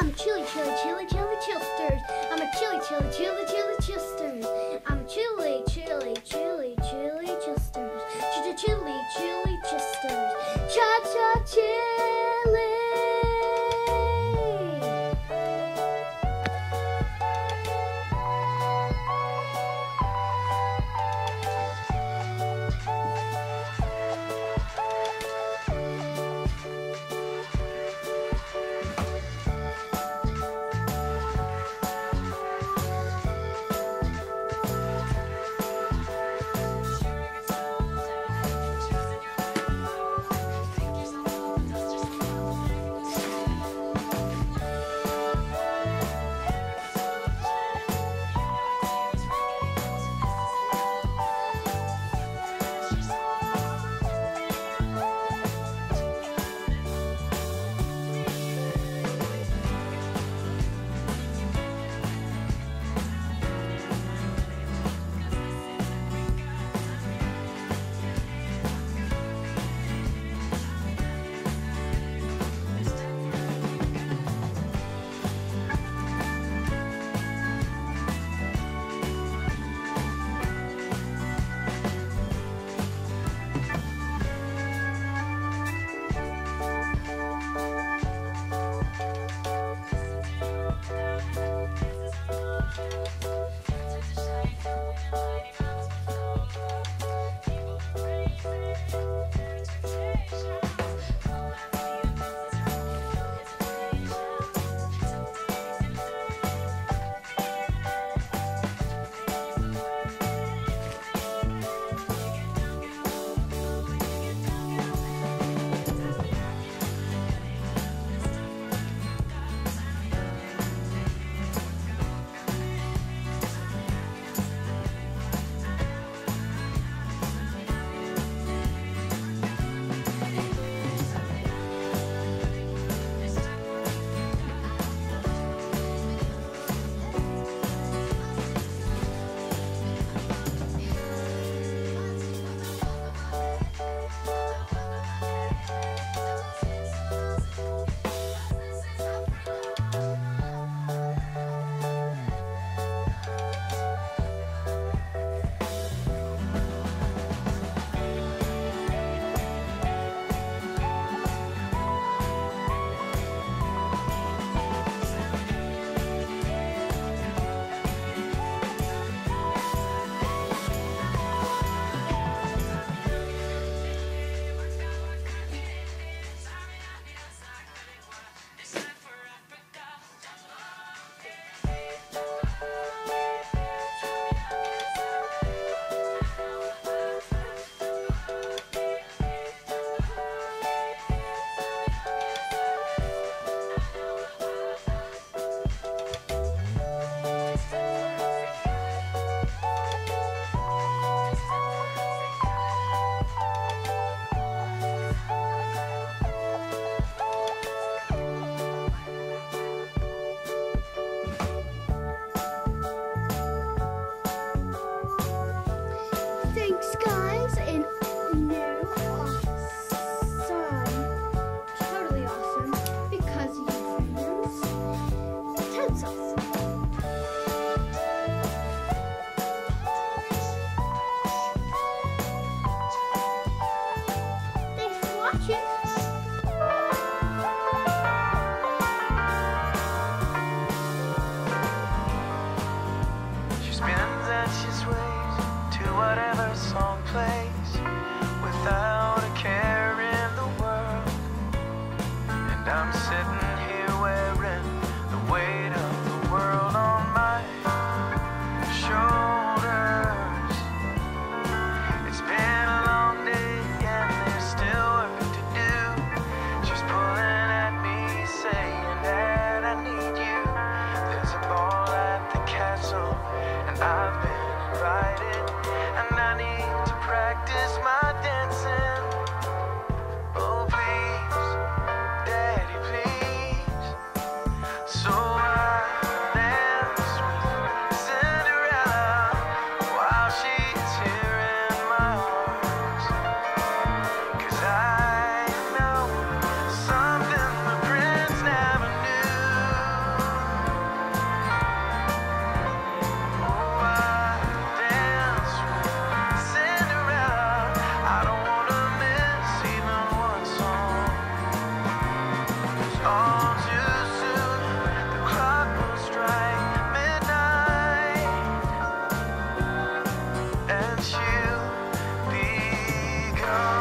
I'm a chili, chili, chili, chili chillsters. I'm a chili, chili, chili, chili chillsters. I'm a chili, chili, chili, chili chillsters. Ch- ch- Chili, chili chillsters. Cha cha chili. Guys, and new awesome, totally awesome because you. Tons awesome. Thanks for watching. Whatever song now.